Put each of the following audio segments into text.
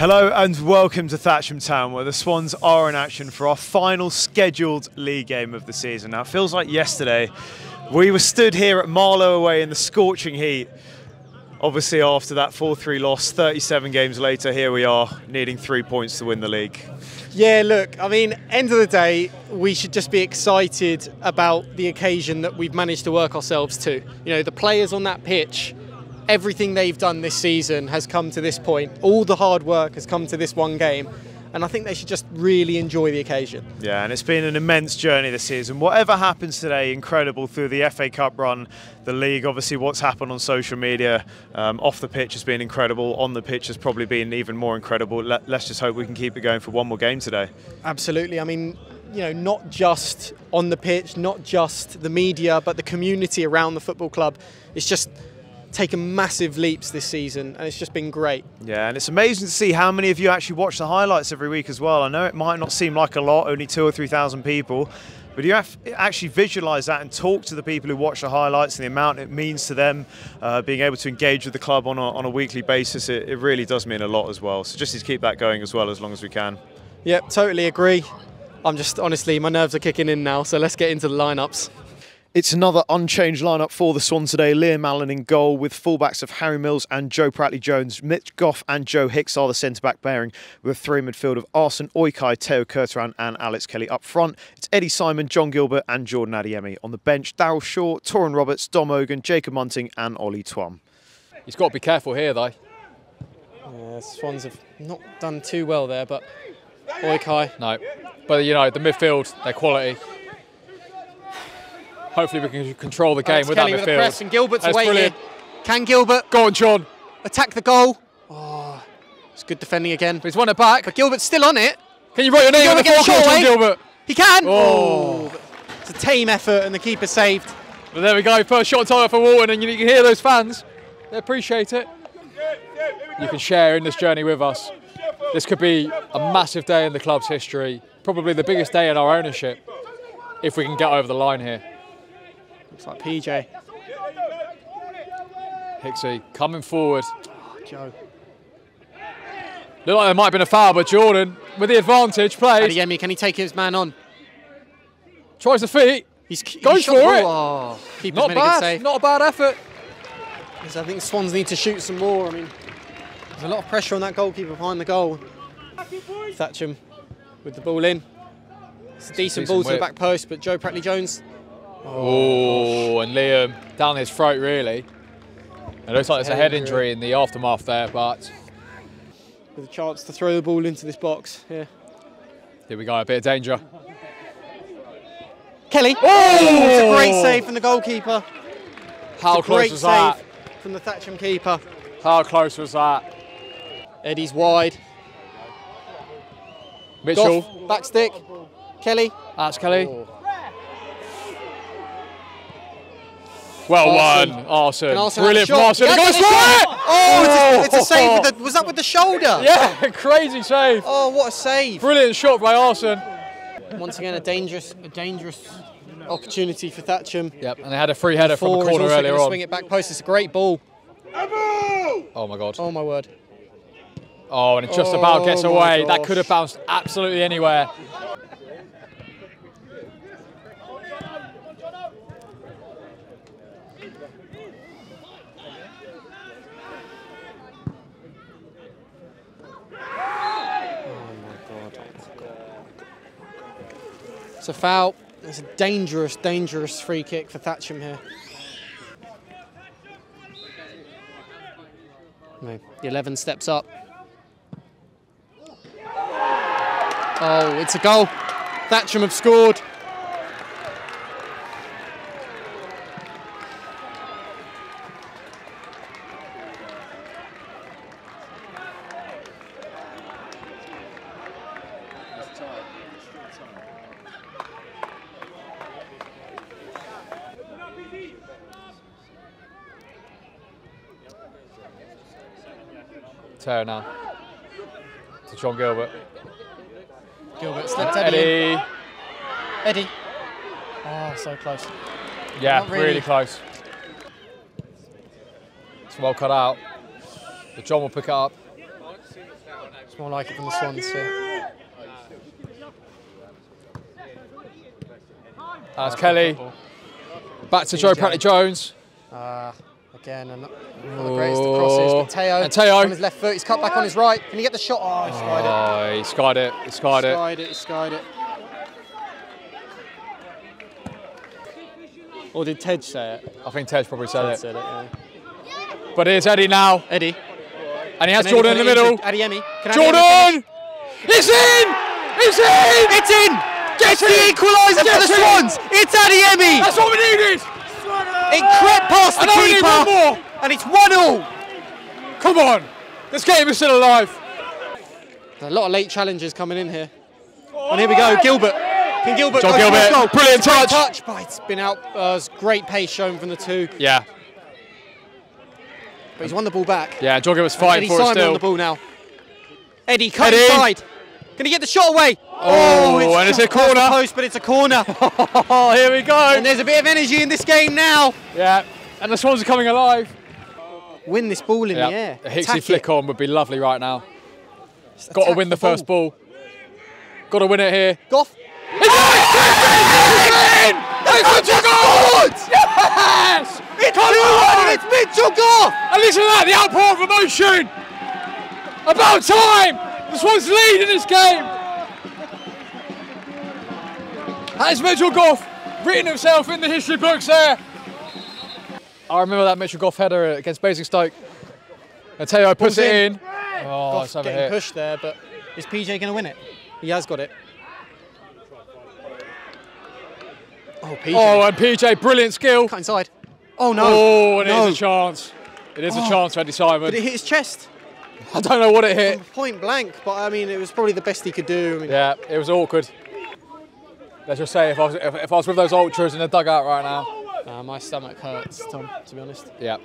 Hello and welcome to Thatcham Town, where the Swans are in action for our final scheduled league game of the season. Now, it feels like yesterday we were stood here at Marlow away in the scorching heat. Obviously, after that 4 3 loss, 37 games later, here we are, needing three points to win the league. Yeah, look, I mean, end of the day, we should just be excited about the occasion that we've managed to work ourselves to. You know, the players on that pitch, everything they've done this season has come to this point. All the hard work has come to this one game. And I think they should just really enjoy the occasion. Yeah, and it's been an immense journey this season. Whatever happens today, incredible through the FA Cup run, the league, obviously what's happened on social media, um, off the pitch has been incredible. On the pitch has probably been even more incredible. Let, let's just hope we can keep it going for one more game today. Absolutely. I mean, you know, not just on the pitch, not just the media, but the community around the football club. It's just taken massive leaps this season, and it's just been great. Yeah, and it's amazing to see how many of you actually watch the highlights every week as well. I know it might not seem like a lot, only two or three thousand people, but you have to actually visualize that and talk to the people who watch the highlights and the amount it means to them, uh, being able to engage with the club on a, on a weekly basis. It, it really does mean a lot as well. So just to keep that going as well as long as we can. Yep, totally agree. I'm just honestly, my nerves are kicking in now. So let's get into the lineups. It's another unchanged lineup for the Swans today. Liam Allen in goal with fullbacks of Harry Mills and Joe Pratley Jones. Mitch Goff and Joe Hicks are the centre back pairing with a three midfield of Arson Oikai, Teo Kurtaran and Alex Kelly up front. It's Eddie Simon, John Gilbert and Jordan Adeyemi. On the bench, Daryl Shaw, Torin Roberts, Dom Ogan, Jacob Munting and Ollie Twum. He's got to be careful here though. Yeah, Swans have not done too well there, but Oikai. No, but you know, the midfield, their quality hopefully we can control the game with Kelly that with midfield. the press and Gilbert's That's away brilliant. here. Can Gilbert Go on, John. attack the goal? Oh, it's good defending again. He's won it back. But Gilbert's still on it. Can you write your name on the Gilbert gets forecourt, John away. Gilbert? He can. Oh. but It's a tame effort and the keeper saved. But there we go. First shot target for Walton, and you can hear those fans. They appreciate it. You can share in this journey with us. This could be a massive day in the club's history, probably the biggest day in our ownership, if we can get over the line here. Looks like PJ. Hixie coming forward. Ah, Joe. Looked like there might have been a foul, but Jordan, with the advantage, plays. Adeyemi, can he take his man on? Tries the feet. He's he Goes shot for it. Oh, Not a bad. Not a bad effort. Because I think Swans need to shoot some more. I mean, there's a lot of pressure on that goalkeeper behind the goal. Thatcham with the ball in. It's a decent, decent ball to the back post, but Joe Pratley Jones. Oh, and Liam down his throat, really. It looks like there's a head injury in the aftermath there, but with a chance to throw the ball into this box. Yeah. here we go, a bit of danger. Kelly. Oh, it's a great save from the goalkeeper. How It's close great was save that? from the Thatcham keeper. How close was that? Eddie's wide. Mitchell, Goff, back stick. Kelly. that's Kelly. Oh. Well Arson. won, Arson. And Brilliant had from Arson. He goes for it! Oh, it's a, oh! it's a save. With the, was that with the shoulder? Yeah, crazy save. Oh, what a save. Brilliant shot by Arson. Once again, a dangerous, a dangerous opportunity for Thatcham. Yep, and they had a free header from Four the is corner also earlier gonna on. swing it back post. It's a great ball. Oh my god. Oh my word. Oh, and it just about Oh gets my away. That could have bounced absolutely anywhere. It's a foul. It's a dangerous, dangerous free kick for Thatcham here. No, the 11 steps up. Oh, it's a goal. Thatcham have scored. Tear now. To John Gilbert. Gilbert slipped Eddie. Eddie. Eddie. Oh, so close. Yeah, really. really. close. It's well cut out. But John will pick it up. It's more like it from the Swans. Yeah. That's Kelly. Back to Joe. Pratley Jones. Uh, again, and not the greatest of crosses. But Teo, And Teo. on his left foot, he's cut back on his right. Can he get the shot? Oh, he skied it. Oh, he skied it. He skied it. Skied it, he skied it. Or did Ted say it? I think Tej probably said Ted it. said it, yeah. But here's Eddie now, Eddie. and he has Can Eddie Jordan in the middle. into Adeyemi. Can Jordan! It's in! It's in! It's in! It's the equaliser for the Swans! It's Adeyemi! That's what we needed! It crept past the And keeper! And it's 1 0! Come on! This game is still alive. A lot of late challenges coming in here. And here we go, Gilbert. Can Gilbert John Gilbert, goal? brilliant touch. touch, but it's been out. Uh, it's great pace shown from the two. Yeah, But he's won the ball back. yeah. Gilbert's Eddie fighting for it Simon on the ball now. Eddie, cut Eddie. inside. Can he get the shot away? Oh, oh and it's a the corner. Post, but it's a corner. Oh, here we go. and there's a bit of energy in this game now. Yeah, and the Swans are coming alive. Win this ball in Yeah, the air. a Hixie Attack flick it. on would be lovely right now. Just Got to win the first ball. Got to win it here. Goff. It's a goal! Yes! It's 2 1 it's Mitchell Goff! And listen to that, the outpour of emotion! About time! The Swans lead in this game! Has Mitchell Goff written himself in the history books there? I remember that Mitchell Goff header against Basingstoke. And Teo puts Ball's it in. in. Oh, Goff it's over getting here. pushed there, but is PJ going to win it? He has got it. Oh, PJ. Oh, and PJ, brilliant skill. Cut inside. Oh, no. Oh, and no. it is a chance. It is a Oh. chance for Eddie Simon. Did it hit his chest. I don't know what it hit. Point blank, but I mean, it was probably the best he could do. I mean, Yeah, it was awkward. Let's just say, if I was, if, if I was with those ultras in the dugout right now, uh, my stomach hurts, Tom, to be honest. yeah,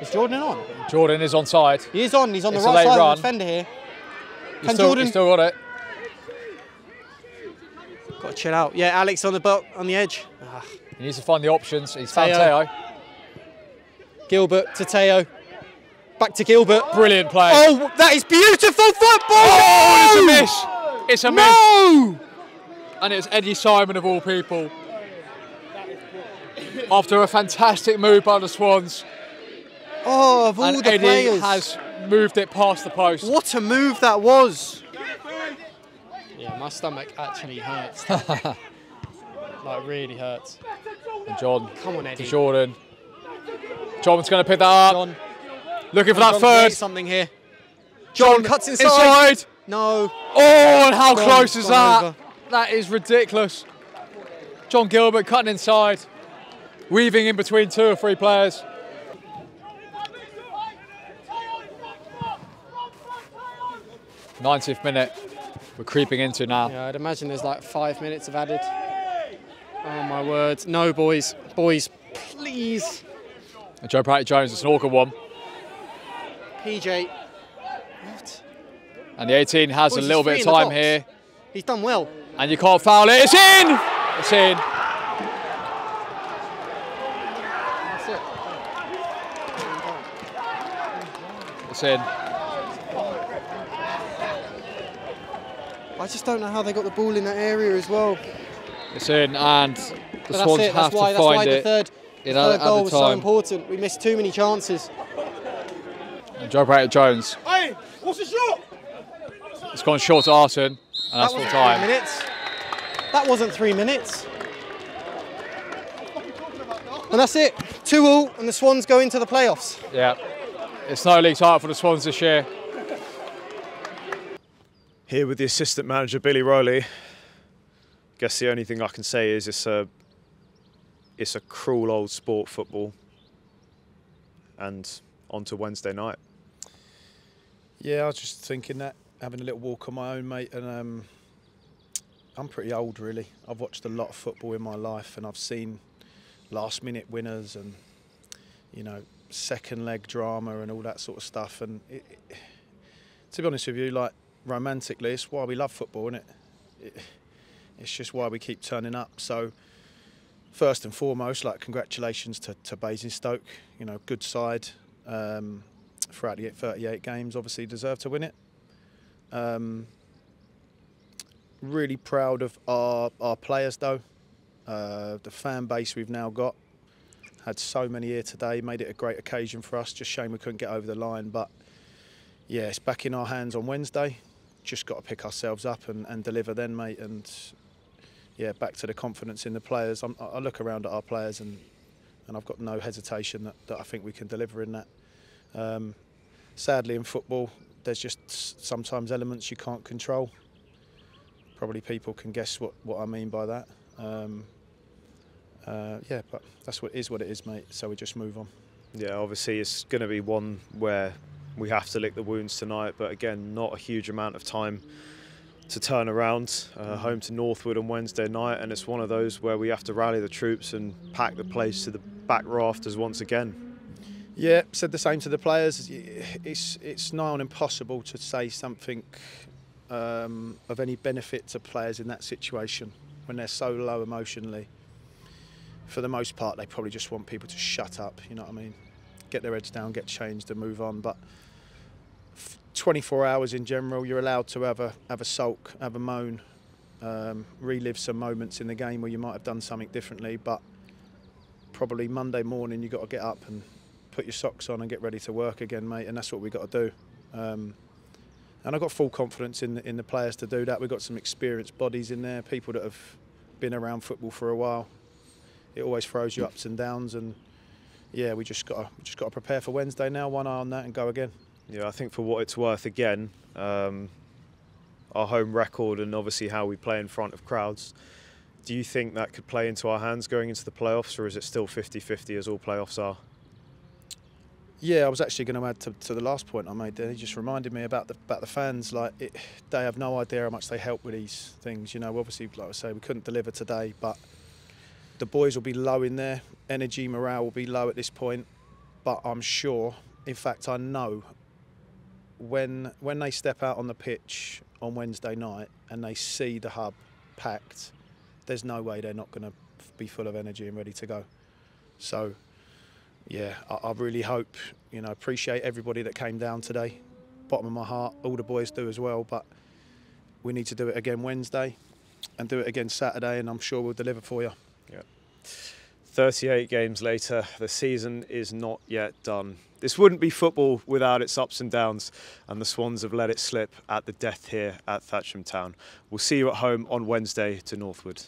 Is Jordan on? Jordan is on side. He is on. He's on It's the right late side run. of the defender here. He's Can still, Jordan- he's still got it. Got to chill out. Yeah, Alex on the belt, on the edge. Ah, He needs to find the options. He's found Teo. Teo. Gilbert to Teo. Back to Gilbert. Brilliant play. Oh, that is beautiful football! Oh, it's a miss. It's a miss. And it's Eddie Simon of all people. After a fantastic move by the Swans, Oh, of all and the Eddie players. has moved it past the post. What a move that was! Yeah, my stomach actually hurts. like, really hurts. And John Come on, to Eddie. Jordan. John's going to pick that up. John, Looking for John that third. something here. John cuts inside. Inside. No. Oh, and how close is that? over. That is ridiculous. John Gilbert cutting inside, weaving in between two or three players. Ninetieth minute, we're creeping into now. Yeah, I'd imagine there's like five minutes of added. Oh my word. No, boys. Boys, please. And Joe Pratt Jones, it's an awkward one. PJ. What? And the 18 has Boys, a little bit of time here, He's done well. and you can't foul it. It's in! It's in. That's it. It's in. I just don't know how they got the ball in that area as well. It's in, and the But that's Swans it. have That's why, to that's why find the it. third, in third at- at goal the was so important. We missed too many chances. And Joe Pratt Jones. Hey, what's the shot? It's gone short to Arson, and that's that full wasn't time. Three minutes. That wasn't three minutes. And that's it. Two all, and the Swans go into the playoffs. Yeah. It's no league title for the Swans this year. Here with the assistant manager Billy Rowley. Guess the only thing I can say is it's a it's a cruel old sport football. And on to Wednesday night. Yeah, I was just thinking that, having a little walk on my own, mate, and um, I'm pretty old, really. I've watched a lot of football in my life, and I've seen last-minute winners and you know second leg drama and all that sort of stuff. And it, it, to be honest with you, like romantically, it's why we love football, isn't it? it? It's just why we keep turning up. So. First and foremost, like congratulations to, to Basingstoke. You know, good side. Um, throughout the 38 games, obviously deserve to win it. Um, really proud of our, our players though. Uh, the fan base we've now got. Had so many here today, made it a great occasion for us. Just shame we couldn't get over the line, but yeah, it's back in our hands on Wednesday. Just got to pick ourselves up and, and deliver then, mate. And yeah, back to the confidence in the players. I'm, I look around at our players and and I've got no hesitation that, that I think we can deliver in that. Um, sadly, in football, there's just sometimes elements you can't control. Probably people can guess what, what I mean by that. Um, uh, yeah, but that's what is what it is, mate. So we just move on. Yeah, obviously it's going to be one where we have to lick the wounds tonight, but again, not a huge amount of time to turn around. Uh, home to Northwood on Wednesday night, and it's one of those where we have to rally the troops and pack the place to the back rafters once again. Yeah, said the same to the players. It's it's nigh on impossible to say something um, of any benefit to players in that situation when they're so low emotionally. For the most part, they probably just want people to shut up. You know what I mean? Get their heads down, get changed, and move on. But 24 hours in general, you're allowed to have a have a sulk, have a moan, um, relive some moments in the game where you might have done something differently. But probably Monday morning, you've got to get up and put your socks on and get ready to work again, mate. And that's what we've got to do. Um, and I've got full confidence in in the players to do that. We've got some experienced bodies in there, people that have been around football for a while. It always throws you ups and downs, and yeah, we just got to, just got to prepare for Wednesday now. One eye on that and go again. Yeah, I think for what it's worth, again, um, our home record and obviously how we play in front of crowds. Do you think that could play into our hands going into the playoffs, or is it still 50 50 as all playoffs are? Yeah, I was actually going to add to, to the last point I made there. He just reminded me about the about the fans. Like it, they have no idea how much they help with these things. You know, obviously, like I say, we couldn't deliver today, but the boys will be low in there. Energy, morale will be low at this point. But I'm sure, in fact, I know when when they step out on the pitch on Wednesday night and they see the hub packed, there's no way they're not going to be full of energy and ready to go. So, yeah, I, I really hope you know appreciate everybody that came down today. Bottom of my heart, all the boys do as well. But we need to do it again Wednesday and do it again Saturday, and I'm sure we'll deliver for you. Yeah. 38 games later, the season is not yet done. This wouldn't be football without its ups and downs, and the Swans have let it slip at the death here at Thatcham Town. We'll see you at home on Wednesday to Northwood.